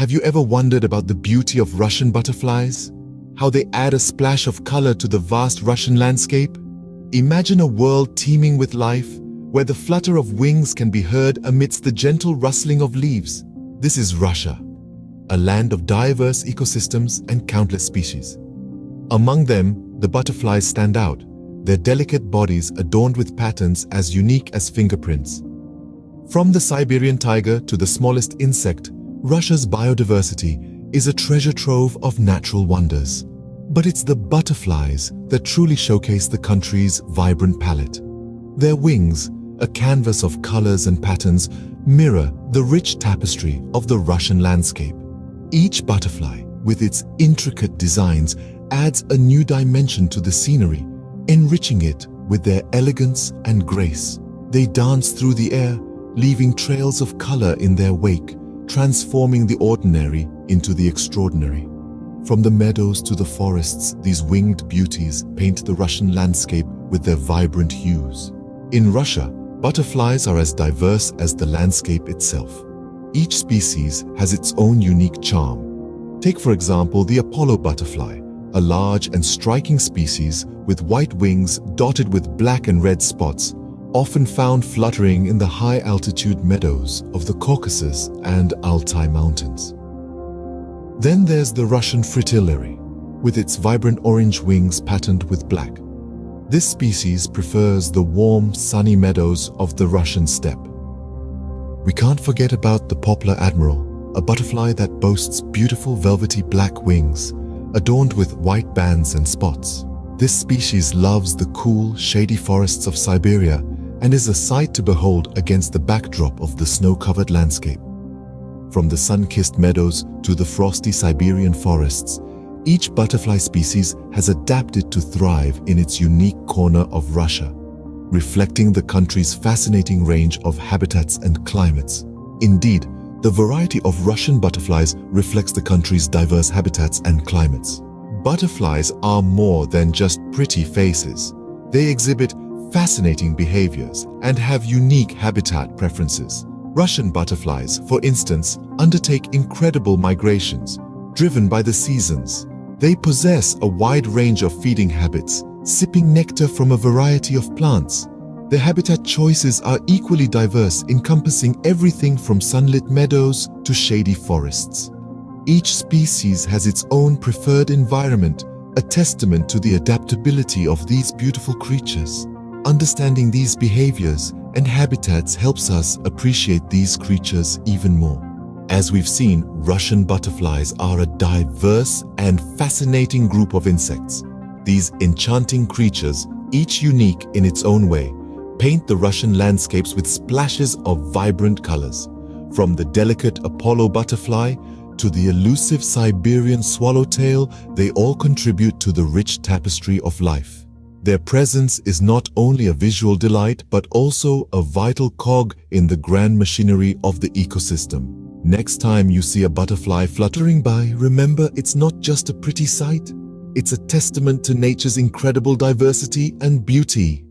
Have you ever wondered about the beauty of Russian butterflies? How they add a splash of color to the vast Russian landscape? Imagine a world teeming with life, where the flutter of wings can be heard amidst the gentle rustling of leaves. This is Russia, a land of diverse ecosystems and countless species. Among them, the butterflies stand out, their delicate bodies adorned with patterns as unique as fingerprints. From the Siberian tiger to the smallest insect, Russia's biodiversity is a treasure trove of natural wonders. But it's the butterflies that truly showcase the country's vibrant palette. Their wings, a canvas of colors and patterns, mirror the rich tapestry of the Russian landscape. Each butterfly, with its intricate designs, adds a new dimension to the scenery, enriching it with their elegance and grace. They dance through the air, leaving trails of color in their wake, transforming the ordinary into the extraordinary. From the meadows to the forests, these winged beauties paint the Russian landscape with their vibrant hues. In Russia, butterflies are as diverse as the landscape itself. Each species has its own unique charm. Take for example the Apollo butterfly, a large and striking species with white wings dotted with black and red spots often found fluttering in the high-altitude meadows of the Caucasus and Altai Mountains. Then there's the Russian fritillary, with its vibrant orange wings patterned with black. This species prefers the warm, sunny meadows of the Russian steppe. We can't forget about the poplar admiral, a butterfly that boasts beautiful velvety black wings, adorned with white bands and spots. This species loves the cool, shady forests of Siberia and is a sight to behold against the backdrop of the snow-covered landscape. From the sun-kissed meadows to the frosty Siberian forests, each butterfly species has adapted to thrive in its unique corner of Russia, reflecting the country's fascinating range of habitats and climates. Indeed, the variety of Russian butterflies reflects the country's diverse habitats and climates. Butterflies are more than just pretty faces. They exhibit fascinating behaviors and have unique habitat preferences. Russian butterflies, for instance, undertake incredible migrations, driven by the seasons. They possess a wide range of feeding habits, sipping nectar from a variety of plants. Their habitat choices are equally diverse, encompassing everything from sunlit meadows to shady forests. Each species has its own preferred environment, a testament to the adaptability of these beautiful creatures. Understanding these behaviors and habitats helps us appreciate these creatures even more. As we've seen, Russian butterflies are a diverse and fascinating group of insects. These enchanting creatures, each unique in its own way, paint the Russian landscapes with splashes of vibrant colors. From the delicate Apollo butterfly to the elusive Siberian swallowtail, they all contribute to the rich tapestry of life. Their presence is not only a visual delight, but also a vital cog in the grand machinery of the ecosystem. Next time you see a butterfly fluttering by, remember it's not just a pretty sight. It's a testament to nature's incredible diversity and beauty.